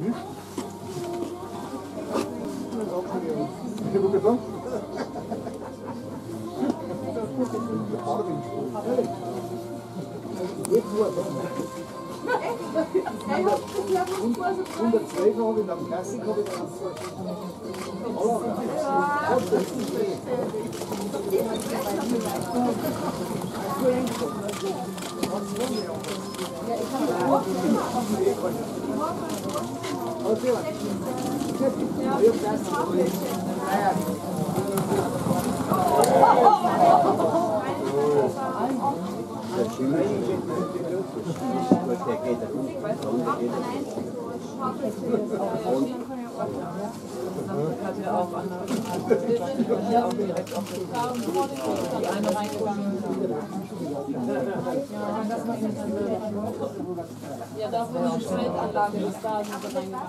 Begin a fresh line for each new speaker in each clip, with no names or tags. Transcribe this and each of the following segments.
Ich habe gesagt, Hundertzwölf habe ich, am Klassik habe ich dann
hat ja auch an der ja auch direkt auf die eine reingegangen. Ja, Ja, da wo die Zeltanlage ist, da sind wir reingegangen.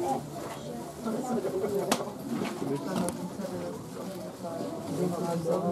passt man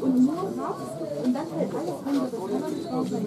Und nur raus und dann fällt alles andere.